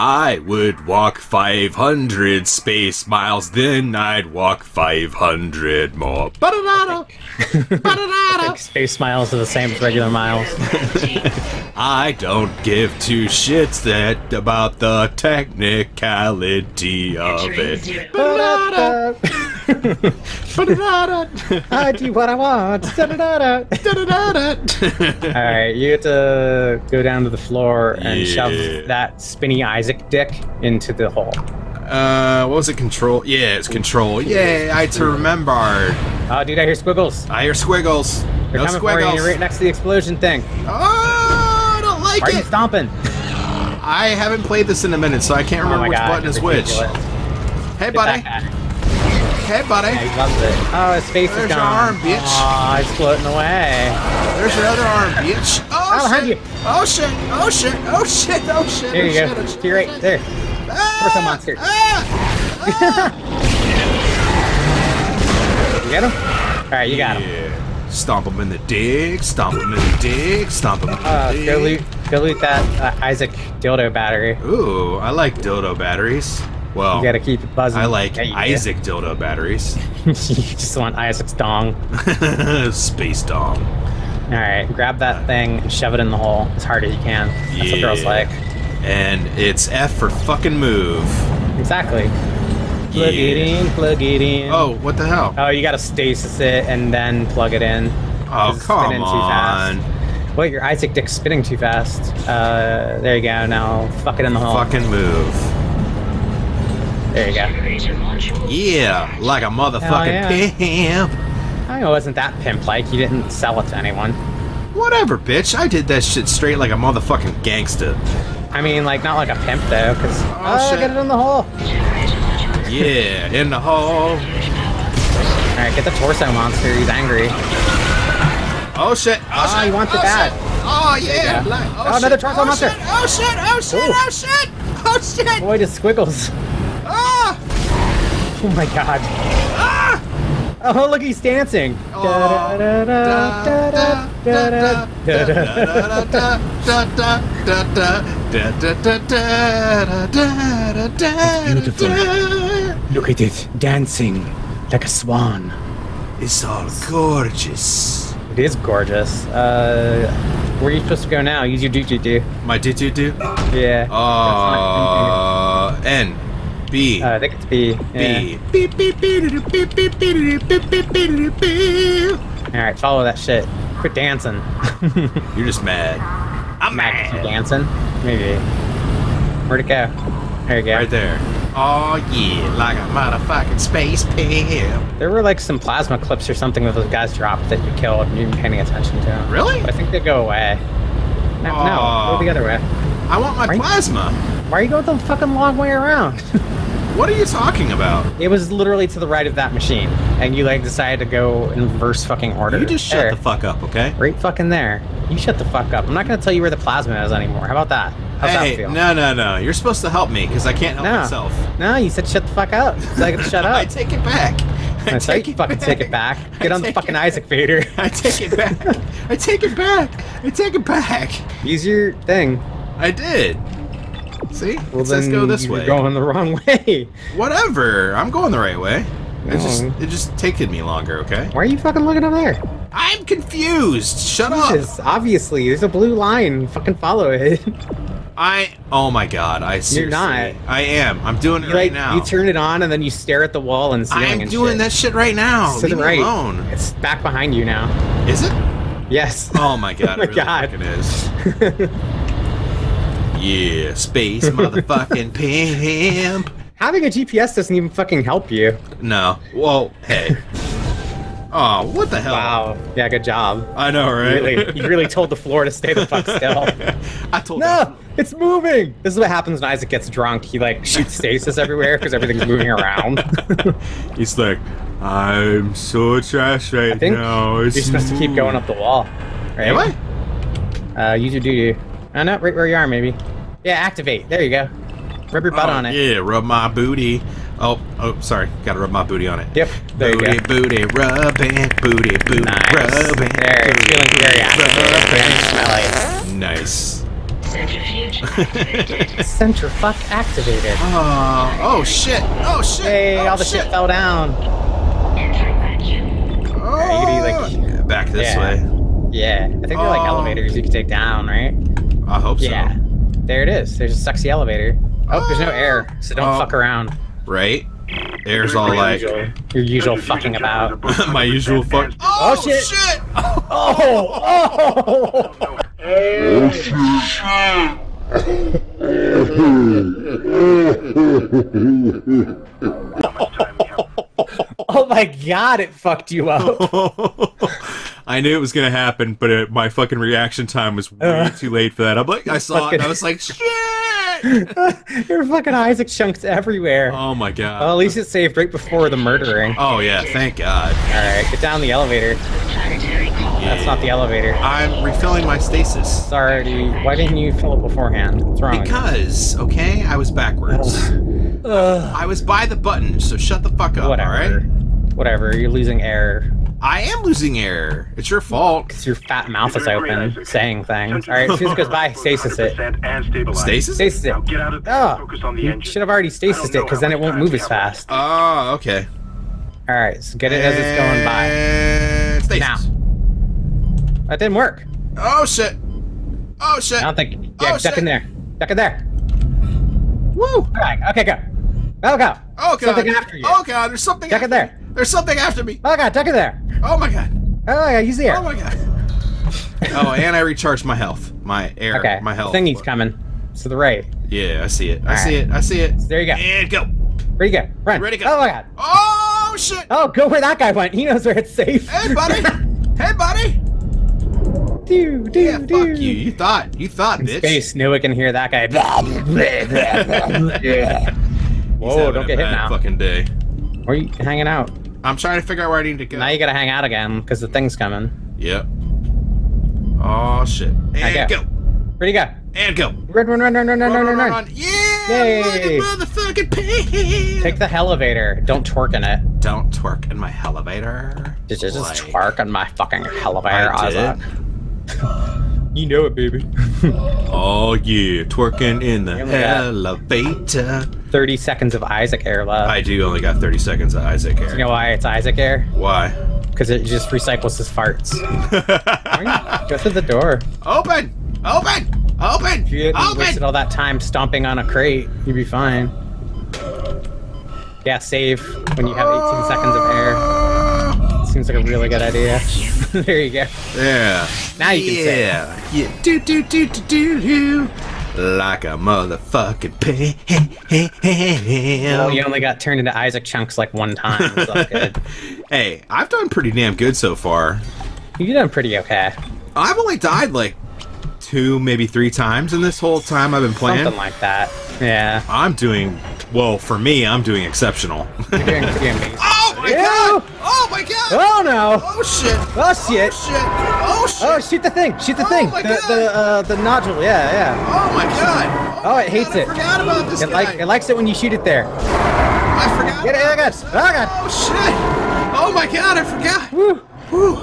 I would walk 500 space miles, then I'd walk 500 more. Ba-da-da-da. Ba-da-da-da. Space miles are the same as regular miles. I don't give two shits that about the technicality of it. Ba-da-da. I do what I want. Da-da-da-da. Da-da-da-da. All right, you have to go down to the floor and Yeah. shove that spinny Isaac dick into the hole. Uh, what was it? Control? Yeah, it's control. Yeah, I had to remember. Oh, dude, I hear squiggles. I hear squiggles. They're no coming for you. You're right next to the explosion thing. Oh, I don't like Why are you stomping? I haven't played this in a minute, so I can't Oh remember my which god, button is it's which. Hey, Hit buddy. That guy. Hey, buddy. Yeah, he loves it. Oh, his face There's is your gone. arm, bitch. Aw, he's floating away. There's your other arm, bitch. Oh, Oh, behind shit. you. Oh, shit. Oh, shit. Oh, shit. Oh, shit. There oh, you shit. go. Oh, shit. To your right, there. Ah, Torso monster. Ah, You get him? All right, you got him. yeah. Stomp him in the dig. Stomp him in the dig. Stomp him in the Uh, dig. go loot, go loot that uh, Isaac dildo battery. Ooh, I like dildo batteries. Well, You gotta keep it buzzing. I like Yeah. Isaac dildo batteries. you just want Isaac's dong. Space dong. All right, grab that thing and shove it in the hole as hard as you can. That's what girls like. And it's F for fucking move. Exactly. Plug Yeah. it in, plug it in. Oh, what the hell? Oh, you gotta stasis it and then plug it in. Oh, come fast. on. Wait, your Isaac dick's spinning too fast. Uh, there you go. Now fuck it in the hole. Fucking move. There you go. Yeah, like a motherfucking yeah. pimp. I wasn't that pimp-like. You didn't sell it to anyone. Whatever, bitch. I did that shit straight like a motherfucking gangster. I mean, like not like a pimp though, because Oh, oh, shit. get it in the hole. Yeah, in the hole. All right, get the torso monster. He's angry. Oh shit. Oh, Ah, shit. you want the oh, bad. shit. Oh yeah. Like, Oh, oh, another shit. torso oh, monster. Shit. Oh shit. Oh shit. Ooh. Oh shit. Oh shit. Boy, just squiggles. Oh my god. Ah! Oh, look, he's dancing. Beautiful. Look at it, dancing like a swan. It's all gorgeous. It is gorgeous. Uh, where are you supposed to go now? Use your doo doo doo. My doo doo doo? Yeah. Uh, N. B, Uh, I think it's B. B. Beep, beep, beep, beep, beep, beep, beep, beep, beep, beep, beep. All right, follow that shit. Quit dancing. You're just mad. I'm Max, you dancing? Maybe. Where'd it go? There you go. Right there. Oh yeah, like a motherfucking space pimp. There were like some plasma clips or something that those guys dropped that you killed and you weren't paying attention to. Really? But I think they go away. No, no, go the other way. I want my Right. plasma. Why are you going the fucking long way around? What are you talking about? it was literally to the right of that machine, and you like decided to go in reverse fucking order. You just shut There. the fuck up, okay? Right fucking there. You shut the fuck up. I'm not gonna tell you where the plasma is anymore. How about that? How's that hey, feel? no, no, no. You're supposed to help me because I can't help No. myself. No, you said shut the fuck up. So I can shut up. I take it back. I I said you fucking take it back. Get I on the fucking it- Isaac Vader. I take it back. I take it back. I take it back. Use your thing. I did. See? Well, it says go this you're way. going the wrong way. Whatever. I'm going the right way. It just it just taken me longer, okay? Why are you fucking looking up there? I'm confused. Shut up. Obviously, there's a blue line. Fucking follow it. I oh my god, I seriously You're not. I am. I'm doing it You, right like now. you turn it on and then you stare at the wall and ceiling I'm and doing shit. that shit right now. to the Leave me right. alone. It's back behind you now. Is it? Yes. Oh my god, oh my it really God. fucking is. yeah, space motherfucking pimp. Having a GPS doesn't even fucking help you. No. Well, hey. Oh, what the hell? Wow. Yeah, good job. I know, You right? really, you really told the floor to stay the fuck still. I told No, it's moving. This is what happens when Isaac gets drunk. He like shoots stasis everywhere because everything's moving around. He's like, I'm so trash right I think now. you're supposed to keep going up the wall. Right? Am I? Uh, use your doo doo. Oh no, right where you are, maybe. Yeah, activate. There you go. Rub your butt Oh, on it. Yeah, rub my booty. Oh, oh, sorry. Gotta rub my booty on it. Yep. There booty, you go. booty, rubbing, booty, booty, Nice. rubbing. There, booty, feeling very booty, rubbing. Nice. Centrifuge activated. Centrifuge activated. Oh, oh shit! Oh shit! Hey, oh, all the shit fell down. Entering vacuum. Oh, you could be like- back this Yeah. way. Yeah, I think they're like Oh. elevators you can take down, right? I hope Yeah. so. Yeah. There it is. There's a sexy elevator. Oh, there's no air, so don't Oh. fuck around. Right? Air's all like Your usual fucking about. my usual fuck. Oh, shit. shit! Oh! Oh! Oh my god, it fucked you up. I knew it was gonna happen, but it, my fucking reaction time was way Uh. too late for that. I'm like, I saw it, and I was like, shit! Your fucking Isaac chunks everywhere. Oh my god. Well, at least it saved right before the murdering. Oh yeah, thank God. Alright, get down the elevator. Call. That's not the elevator. I'm refilling my stasis. Sorry, why didn't you fill it beforehand? What's wrong? Because, okay, I was backwards. Ugh. I was by the button, so shut the fuck up, Whatever. alright? Whatever, you're losing air. I am losing air. It's your fault. Because your fat mouth is open, saying things. Alright, as soon as it goes by, stasis it. Stasis? Stasis it. Get out of ah, there. Oh, Focus on the you should have already stasis it, because then it won't move as fast. Oh, okay. Alright, so get it as it's going by. Stasis. Now. That didn't work. Oh shit. Oh shit. I don't think. Yeah, Oh, duck shit. in there. Duck in there. Woo. Alright, okay, go. Oh, go. Oh god. Something after you. Oh god, there's something. Duck in there. There's something after me. Oh, God, duck in there. Oh my god. Oh, yeah, use the air. Oh my god. oh, and I recharged my health. My air. okay, My health. the thingy's coming. To the right. Yeah, I see it. I All see right. it. I see it. There you go. And go. Where'd you go? Run. Ready to go. Oh, my God. Oh shit. Oh, go where that guy went. He knows where it's safe. Hey buddy. hey buddy. do, do, Yeah, do. fuck you. You thought. You thought, bitch. Space, one can hear that guy. Whoa, don't get hit now. Fucking day. Where you hanging out? I'm trying to figure out where I need to go. Now you gotta hang out again, because the thing's coming. Yep. Oh shit. And Okay. go. Where'd you go? And go. Run, run, run, run, run, run, run, run, run. Yeah! Yay. Motherfucking pig! Take the elevator. Don't twerk in it. Don't twerk in my elevator. Just, just Like, twerk on my fucking elevator, I did. Isaac. You know it, baby. Oh yeah, twerking in the elevator. 30 seconds of Isaac air left. I do only got 30 seconds of Isaac here. you know why it's Isaac air? Why? Because it just recycles his farts. Go through the door. open! Open! Open! If you Open! wasted all that time stomping on a crate, you'd be fine. Yeah, save when you have 18 seconds of air. Seems like a really good idea. there you go. Yeah. Now you can say it. Yeah. Yeah. Do do do do do do. Like a motherfucking pig. Well, you only got turned into Isaac chunks like one time. So that's good. hey, I've done pretty damn good so far. You've done pretty okay. I've only died like two, maybe three times in this whole time I've been playing. Something like that. Yeah. I'm doing well for me. I'm doing exceptional. You're doing pretty amazing. Oh my Ew. god! Oh my god! Oh no! Oh shit! Oh shit! Oh shit! Oh shit! Oh, shoot the thing! Shoot the Oh thing! my The God. the uh, the nodule. Yeah, yeah. Oh my god! Oh, it my hates God, it. I forgot about this It guy. like it likes it when you shoot it there. I forgot. Get it! Oh about god! Oh god! Oh shit! Oh my god! I forgot. Woo! Whew.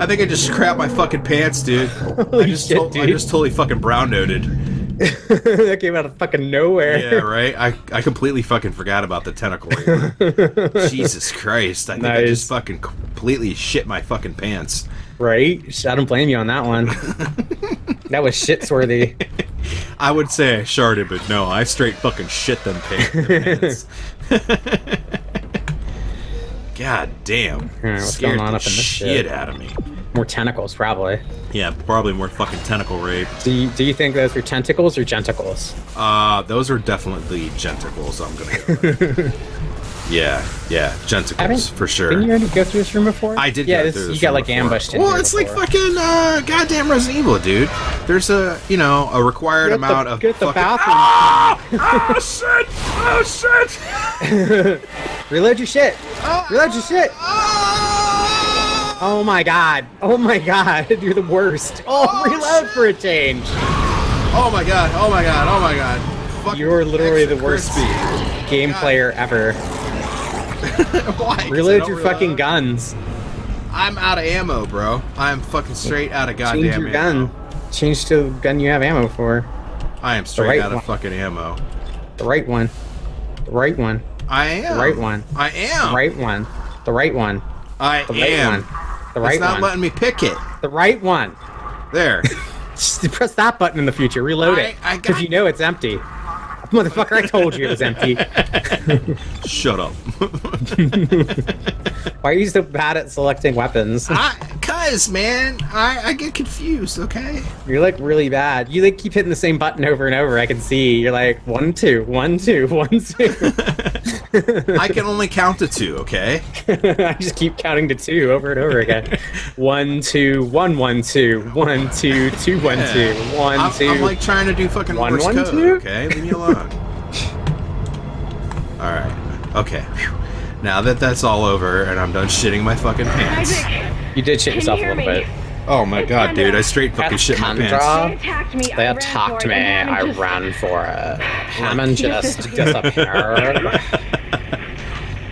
I think I just crapped my fucking pants, dude. I just, shit, to- I just totally fucking brown noted. that came out of fucking nowhere. Yeah, right. I, I completely fucking forgot about the tentacle. Jesus Christ! I think I just fucking completely shit my fucking pants. Right? I don't blame you on that one. that was shitsworthy. I would say I sharded, but no, I straight fucking shit them pants. God damn! Alright, what's Scared going on the up in this shit shit? out of me. More tentacles, probably. Yeah, probably more fucking tentacle rape. Do you, do you think those are tentacles or genticles? Uh, those are definitely genticles. I'm gonna. Go yeah, yeah, genticles for sure. Didn't you already go through this room before? I did Yeah, this, through you this got like before. ambushed in Well, it's like fucking uh, goddamn Resident Evil, dude. There's a you know a required Get amount the, of get the fucking- bathroom. Ah! oh shit! Oh shit! Reload your shit. Reload your shit. Oh my god. Oh my god. You're the worst. Oh, Oh, reload shit. for a change. Oh my god! Oh my god! Oh my god! Fucking You're literally the worst crispy. game oh God. player ever. Why? Reload your reload? fucking guns. I'm out of ammo, bro. I'm fucking straight out of goddamn Change your ammo. gun. Change to the gun you have ammo for. I am straight right out of fucking ammo. The right one. The right one. I am. The right one. I am. The right one. The right one. I The right am. one. The right it's not one. letting me pick it. The right one. There. Just press that button in the future. Reload I- it. Because you know it's empty. Motherfucker, I told you it was empty. Shut up. Why are you so bad at selecting weapons? I, cause man, I, I get confused. Okay. You're like really bad. You like keep hitting the same button over and over. I can see. You're like one two, one two, one two. I can only count to two. Okay. I just keep counting to two over and over again. One two, one one two, one two, two one two, one I'm, two. I'm like trying to do fucking One, Morse one, code. two? Okay, leave me alone. all right. Okay. Now that that's all over and I'm done shitting my fucking pants. Isaac, you did shit yourself you a little me? bit. Oh my god, dude! I straight fucking That's shit my pants. they attacked me. I They ran attacked for me. it, I ran for it. Hammond just just- disappeared.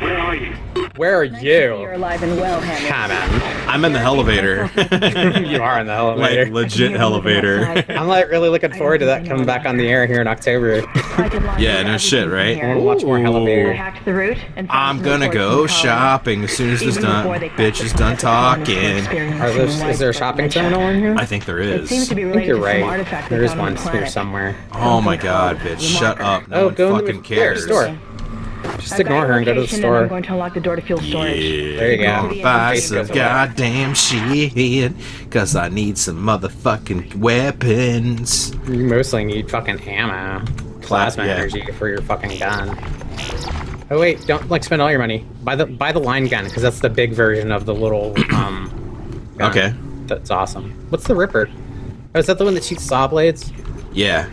Where are you? Where are you? You're alive and well, Hammond. Hammond. I'm in the elevator. you are in the elevator. like elevator. legit elevator. I'm like really looking forward to that coming back on the air here in October. Yeah, no shit, right? I want to watch more Ooh. I elevator. hacked the route and found I'm gonna go shopping as soon as this Even done. before they Bitch is done talking. Are those, is there a shopping terminal in here? I think there is. It seems to be I think you're right. There is one here somewhere. Oh my god, uh, bitch! Shut up. No Oh, one go into fucking the there, cares. store. Just ignore her and go to the location, and I'm store. going to unlock the door to fuel storage. Yeah, There you go. gonna buy some goddamn shit, cause I need some motherfucking weapons. You mostly need fucking ammo, plasma yeah. energy for your fucking gun. Oh wait, don't like spend all your money. Buy the buy the line gun because that's the big version of the little um. gun. Okay. That's awesome. What's the Ripper? Oh, is that the one that shoots saw blades? Yeah,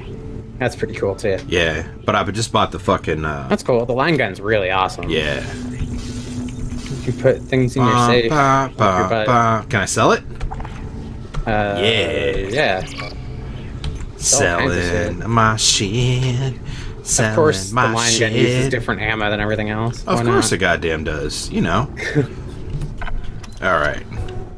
That's pretty cool too. yeah, but I just bought the fucking uh, That's cool. The line gun's really awesome. yeah. You put things in your safe. ba, with ba, your. Can I sell it? Uh, Yeah. Yeah. Selling my shit. Selling Of course, the my line shit. gun uses different ammo than everything else. Of Why course, not? it goddamn does. You know. All right.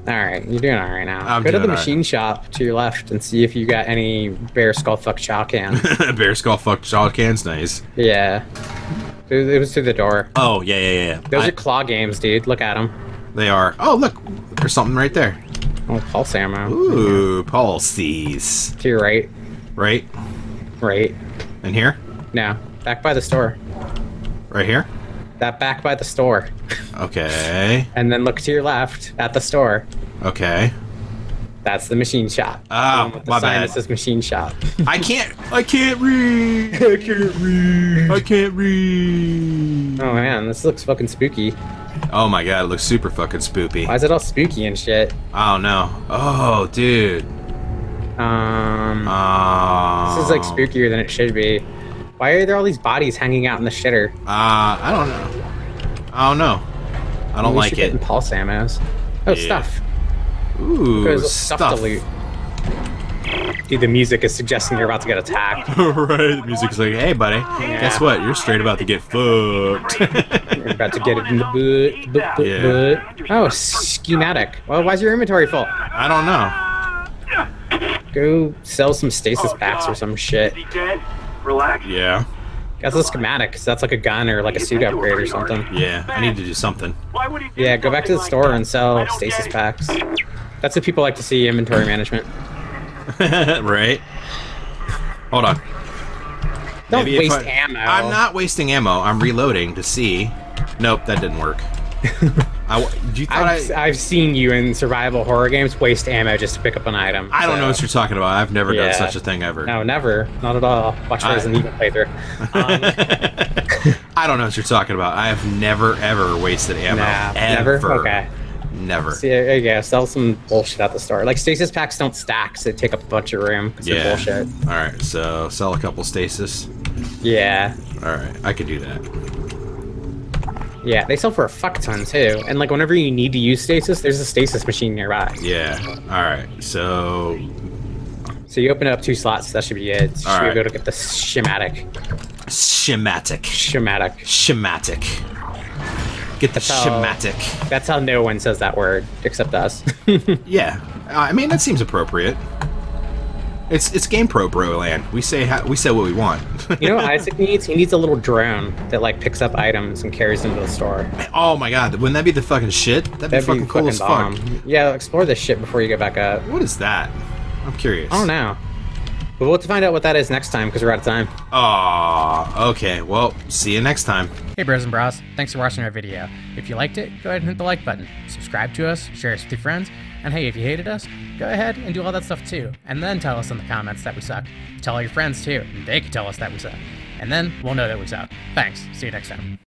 All right, you're doing all right now. I'm Go to the all right. machine shop to your left and see if you got any bear skull fuck chow can. Bear skull fuck jaw cans nice. yeah, it was through the door. Oh yeah yeah yeah. Those I- are claw games, dude. Look at them. they are. Oh look, there's something right there. Oh, pulse ammo. Ooh, pulses. To your right, Right right. in here. No, back by the store. Right here. That back by the store, Okay. and then look to your left at the store. Okay. That's the machine shop. Ah, The one my sign bad. that says machine shop. I can't. I can't read. I can't read. I can't read. oh man, this looks fucking spooky. Oh my god, it looks super fucking spooky. Why is it all spooky and shit? I don't know. Oh, dude. Um, Uh, this is like spookier than it should be. Why are there all these bodies hanging out in the shitter? Uh, I don't know. I don't know. I don't like it. in pulse ammos. Oh, Yeah. stuff. Ooh, There's stuff. to loot. Dude, the music is suggesting you're about to get attacked. right, the music's like, hey, buddy, guess what? You're straight about to get fucked. You're about to get it in the boot. boot, boot, Yeah. boot. Oh, schematic. Well, why's your inventory full? I don't know. Go sell some stasis packs or some shit. Is he dead? Relax. Yeah, That's a schematic. So that's like a gun or like a suit upgrade or something. yeah. I need to do something. Why would he do Yeah, go back to the something store like and sell stasis packs. That's what people like to see inventory management. right. Hold on. Don't Maybe waste I- ammo. I'm not wasting ammo. I'm reloading to see. Nope, that didn't work. I, you thought I've, I, I've seen you in survival horror games waste ammo just to pick up an item. I don't know what you're talking about. I've never Yeah. done such a thing ever. No, never. Not at all. Watch I- Resident Evil playthrough. Um, I don't know what you're talking about. I have never ever wasted ammo. nah, ever. never? Okay. Never. See, there you go. Sell some bullshit at the store. Like stasis packs don't stack, so they take up a bunch of room. Yeah. bullshit. All right. So sell a couple stasis. Yeah. All right. I could do that. Yeah, they sell for a fuck ton too. And like whenever you need to use stasis, there's a stasis machine nearby. Yeah. All right. So So you open up two slots, that should be it. All should we right. go to get the schematic? schematic. Schematic. Schematic. Get the That's how- schematic. That's how no one says that word except us. Yeah. Uh, I mean, that seems appropriate. It's it's Game Pro Bro Land. We say ha- we say what we want. You know what Isaac needs? He needs a little drone that like picks up items and carries them to the store. oh my god, wouldn't that be the fucking shit? That'd, be That'd fucking be cool fucking as fuck. Yeah, explore this shit before you go back up. What is that? I'm curious. I don't know. But we'll have to find out what that is next time because we're out of time. Aw, okay. Well, see you next time. Hey bros and bras, thanks for watching our video. If you liked it, go ahead and hit the like button. Subscribe to us, share us with your friends, and hey, if you hated us, go ahead and do all that stuff too. And then tell us in the comments that we suck. Tell all your friends too, and they can tell us that we suck. And then we'll know that we suck. Thanks, see you next time.